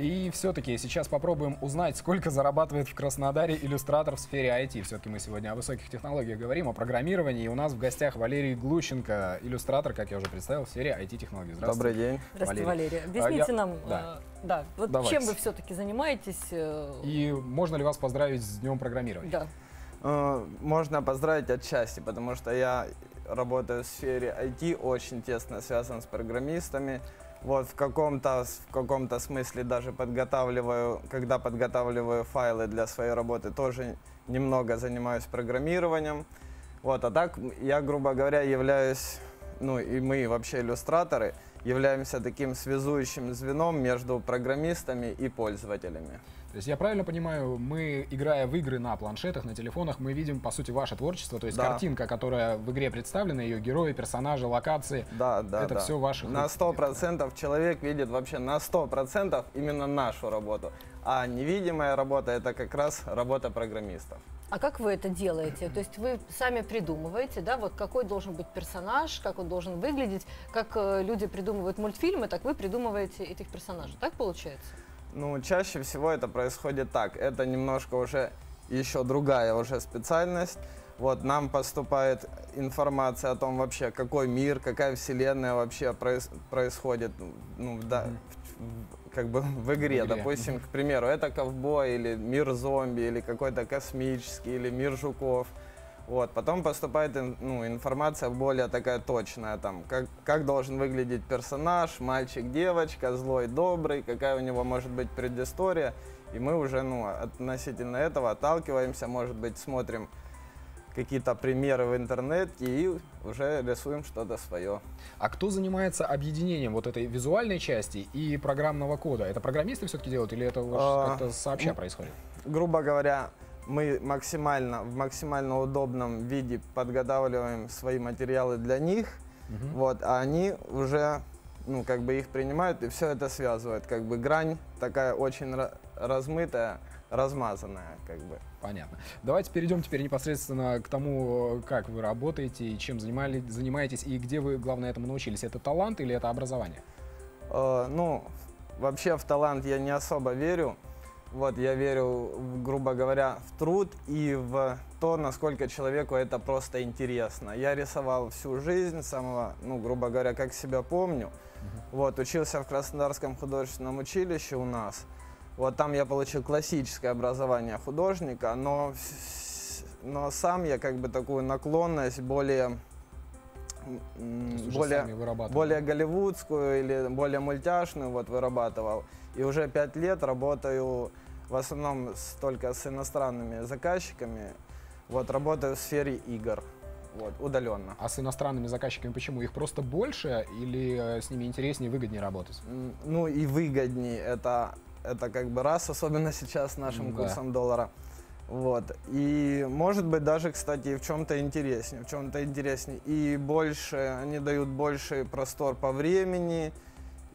И все-таки сейчас попробуем узнать, сколько зарабатывает в Краснодаре иллюстратор в сфере IT. Все-таки мы сегодня о высоких технологиях говорим, о программировании. И у нас в гостях Валерий Глущенко, иллюстратор, как я уже представил, в сфере IT-технологий. Добрый день. Здравствуйте, Валерий. Валерий. Объясните А, я- нам, да. э, да, вот Давайте. чем вы все-таки занимаетесь? э, И можно ли вас поздравить с Днем программирования? Да. Э, Можно поздравить отчасти, потому что я работаю в сфере IT, очень тесно связан с программистами. Вот в каком-то в каком-то смысле даже подготавливаю, когда подготавливаю файлы для своей работы, тоже немного занимаюсь программированием. Вот, а так я, грубо говоря, являюсь, ну и мы вообще иллюстраторы, являемся таким связующим звеном между программистами и пользователями. То есть я правильно понимаю, мы, играя в игры на планшетах, на телефонах, мы видим, по сути, ваше творчество, то есть Да. картинка, которая в игре представлена, ее герои, персонажи, локации. Да, да, Это да. всё ваши На руки. сто процентов человек видит вообще на сто процентов именно нашу работу. А невидимая работа это как раз работа программистов. А как вы это делаете? То есть вы сами придумываете, да, вот какой должен быть персонаж, как он должен выглядеть, как э, люди придумывают мультфильмы, так вы придумываете этих персонажей. Так получается? Ну, чаще всего это происходит так. Это немножко уже еще другая уже специальность. Вот нам поступает информация о том вообще, какой мир, какая вселенная вообще проис- происходит, ну, да, в- в- как бы в игре, В игре, допустим, к примеру, это ковбой или мир зомби или какой-то космический или мир жуков. Вот, потом поступает ну, информация более такая точная, там, как, как должен выглядеть персонаж, мальчик, девочка, злой, добрый, какая у него может быть предыстория. И мы уже ну, относительно этого отталкиваемся, может быть, смотрим какие-то примеры в интернете и уже рисуем что-то свое. А кто занимается объединением вот этой визуальной части и программного кода? Это программисты все-таки делают или это А, как-то сообща происходит? грубо говоря, мы максимально, в максимально удобном виде подготавливаем свои материалы для них, вот, а они уже, ну, как бы их принимают и все это связывают. Как бы грань такая очень ра- размытая, размазанная, как бы. Понятно. Давайте перейдем теперь непосредственно к тому, как вы работаете и чем занимали- занимаетесь, и где вы, главное, этому научились. Это талант или это образование? Э, ну, вообще в талант я не особо верю. Вот, я верю, грубо говоря, в труд и в то, насколько человеку это просто интересно. Я рисовал всю жизнь, самого, ну, грубо говоря, как себя помню. Вот, учился в Краснодарском художественном училище у нас. Вот там я получил классическое образование художника, но, но сам я как бы такую наклонность более, более, более голливудскую или более мультяшную вот вырабатывал. И уже пять лет работаю в основном с, только с иностранными заказчиками. Вот работаю в сфере игр, вот, удаленно. А с иностранными заказчиками почему? Их просто больше или э, с ними интереснее и выгоднее работать? Ну и выгоднее это, это как бы раз, особенно сейчас с нашим да. курсом доллара. Вот. И может быть даже, кстати, в чем-то интереснее, в чем-то интереснее. И больше, они дают больше простор по времени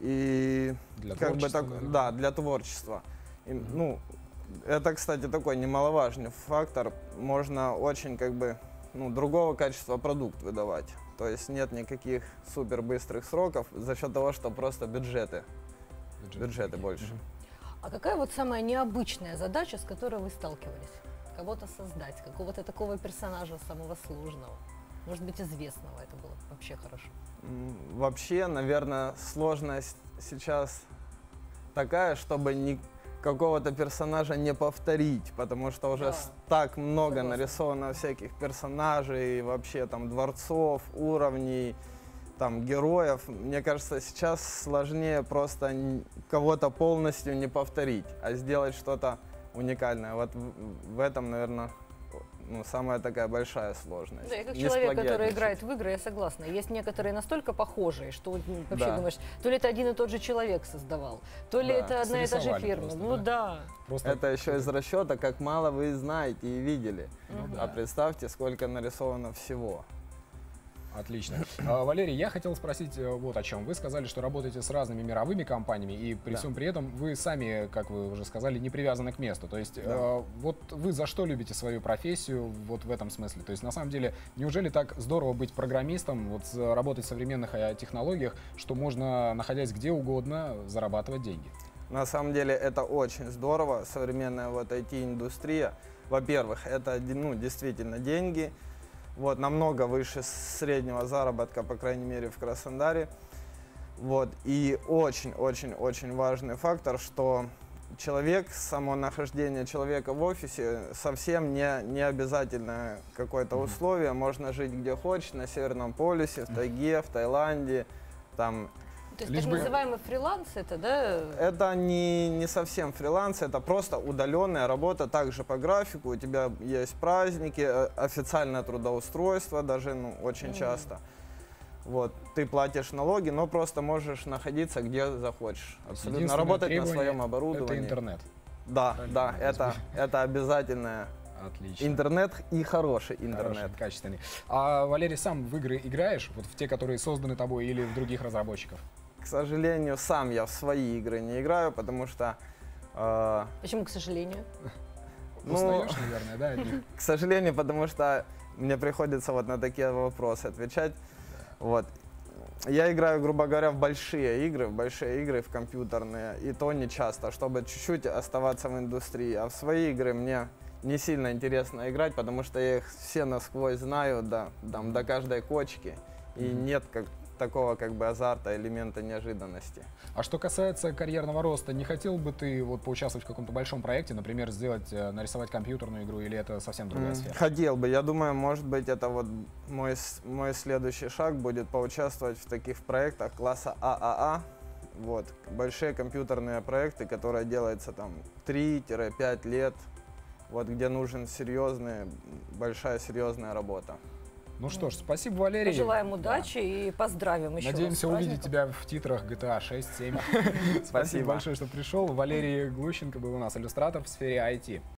и Для как бы творчества, так, наверное. да, для творчества. И, Ну, это, кстати, такой немаловажный фактор. Можно очень как бы ну, другого качества продукт выдавать. То есть нет никаких супер быстрых сроков за счет того, что просто бюджеты, бюджеты больше. А какая вот самая необычная задача, с которой вы сталкивались? Кого-то создать, какого-то такого персонажа самого сложного, может быть, известного, это было вообще хорошо. Вообще, наверное, сложность сейчас такая, чтобы ни какого-то персонажа не повторить, потому что уже Да, так много согласна. нарисовано всяких персонажей, вообще там дворцов, уровней, там героев. Мне кажется, сейчас сложнее просто кого-то полностью не повторить, а сделать что-то уникальное. Вот в, этом, наверное, ну, самая такая большая сложность. Да, я как Не человек, который играет в игры, я согласна. Есть некоторые настолько похожие, что вообще Да. думаешь, то ли это один и тот же человек создавал, то ли Да, это одна и та же фирма. просто, ну да. да. Просто Это еще из расчета, как мало вы знаете и видели. Ну А да. представьте, сколько нарисовано всего. Отлично. А, Валерий, я хотел спросить э, вот о чем. Вы сказали, что работаете с разными мировыми компаниями, и при Да. всем при этом вы сами, как вы уже сказали, не привязаны к месту. То есть, Да. э, вот вы за что любите свою профессию вот в этом смысле? То есть, на самом деле, неужели так здорово быть программистом, вот с- работать в современных э, технологиях, что можно, находясь где угодно, зарабатывать деньги? На самом деле это очень здорово, современная вот IT-индустрия. Во-первых, это ну, действительно деньги, вот, намного выше среднего заработка, по крайней мере, в Краснодаре. Вот, и очень-очень-очень важный фактор, что человек, само нахождение человека в офисе совсем не, не обязательно какое-то условие. Можно жить где хочешь, на Северном полюсе, в тайге, в Таиланде. Там. То есть Лишь так бы- называемый фриланс это, да? Это не, не совсем фриланс, это просто удаленная работа, также по графику. У тебя есть праздники, э, официальное трудоустройство даже ну, очень Мгм. часто. Вот, ты платишь налоги, но просто можешь находиться где захочешь. Абсолютно работать на своем Это оборудовании. интернет. Да, Правильно да, это, это обязательное. Отлично. Интернет и хороший Хороший, интернет. качественный. А, Валерий, сам в игры играешь? Вот в те, которые созданы тобой или в других разработчиков? К сожалению, сам я в свои игры не играю, потому что, э, Почему, к сожалению? Ну, Устаешь, наверное, да, от них? к сожалению, потому что мне приходится вот на такие вопросы отвечать. Вот. Я играю, грубо говоря, в большие игры, в большие игры, в компьютерные, и то не часто, чтобы чуть-чуть оставаться в индустрии. А в свои игры мне не сильно интересно играть, потому что я их все насквозь знаю, да, там, до каждой кочки, и Мгм. нет как, такого как бы азарта, элемента неожиданности. А что касается карьерного роста, не хотел бы ты вот поучаствовать в каком-то большом проекте, например, сделать, э, нарисовать компьютерную игру, или это совсем другая сфера? Хотел бы. Я думаю, может быть, это вот мой, мой следующий шаг будет поучаствовать в таких проектах класса ААА. Вот. Большие компьютерные проекты, которые делаются там 3-5 лет. Вот где нужен серьезный, большая серьезная работа. Ну что ж, спасибо, Валерий. Пожелаем Да. удачи и поздравим еще Надеемся увидеть тебя в титрах GTA 6, 7. Спасибо Спасибо. большое, что пришел. Валерий Глущенко был у нас, иллюстратор в сфере IT.